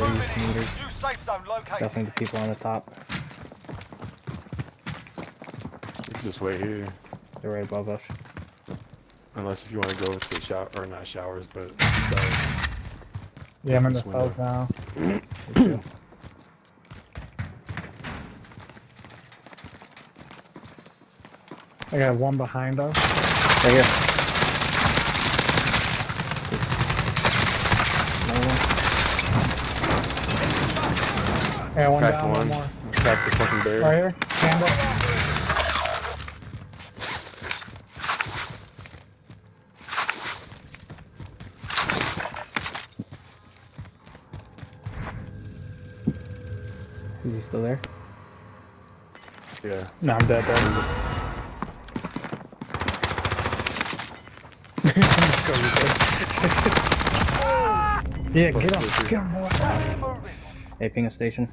meters. New safe zone. Definitely the people on the top. It's can just wait here. They're right above us. Unless if you want to go to shower or not showers, but so Yeah, I'm in the This window. south now. I got one behind us. Right here. Yeah, one crack down, one. one more. Crack the fucking bear. Right here. Candle. Is he still there? Yeah. No, I'm dead, dead. yeah, get him. Get him, boy. Hey, ping a station.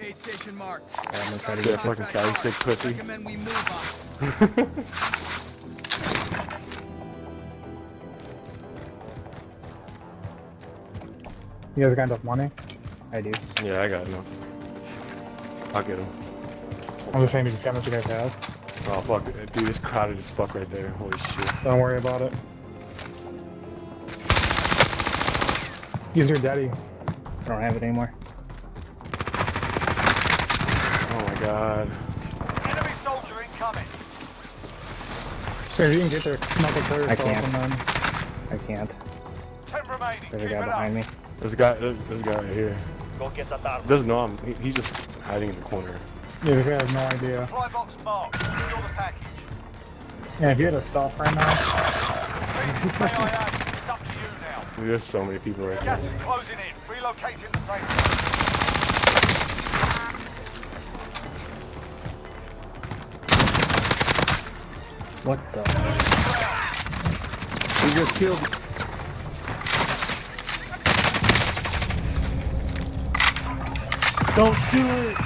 Aid station marked. Yeah, I'm gonna try to get you. fucking cow, you sick pussy. Recommend we move on. You guys got enough money? I do. Yeah, I got enough. I'll get him. I'm just saying, you just got what you guys have. Oh fuck, it. dude, it's crowded as fuck right there. Holy shit. Don't worry about it. Use your daddy. I don't have it anymore. Oh my god. Enemy soldier incoming. Here, you can get there. Snuck it there I can't. and. I can't. Ten remaining. There's a guy behind up. me. There's a guy. There's, there's a guy right here. Go get that done. Doesn't know I'm. He, he's just hiding in the corner. Yeah, this guy has no idea. Supply box marked. Secure the package. Yeah, if you had a stop right now... Phoenix KIA. It's up to you now. Dude, There's so many people right Gas there. is closing in. Relocating the safe zone. What the? He just killed me. Don't do it.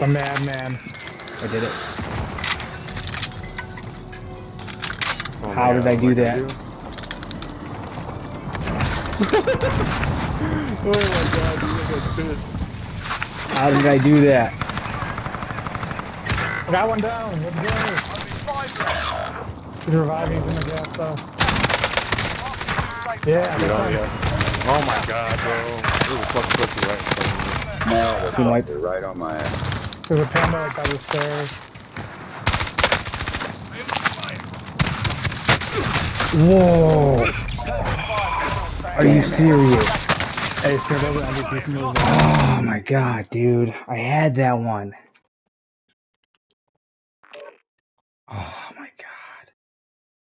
The madman. I did it. Oh my How did I do what that? Do? oh my god, dude, look at this. How did I do that? I got one down. Let's go. Only five left. He's reviving from the gas, though. Yeah, Dude, that's oh, yeah. oh my god, bro. There's a fucking pussy right in front of me. No, He might- they're right on my ass. There's a panda like by the stairs. Whoa! Are you serious? Hey, sir, those are MVP moves. Oh my god, dude. I had that one. Oh